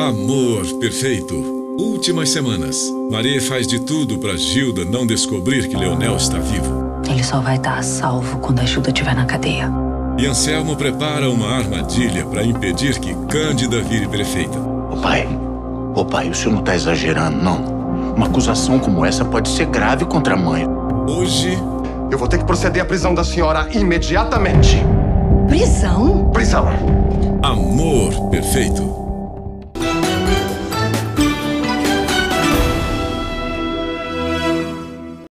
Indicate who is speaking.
Speaker 1: Amor perfeito. Últimas semanas. Maria faz de tudo para Gilda não descobrir que Leonel está vivo.
Speaker 2: Ele só vai estar a salvo quando a Gilda estiver na cadeia.
Speaker 1: E Anselmo prepara uma armadilha para impedir que Cândida vire prefeita.
Speaker 3: Ô pai, ô pai, o senhor não está exagerando, não. Uma acusação como essa pode ser grave contra a mãe.
Speaker 1: Hoje,
Speaker 4: Eu vou ter que proceder à prisão da senhora imediatamente.
Speaker 5: Prisão?
Speaker 4: Prisão.
Speaker 1: amor perfeito.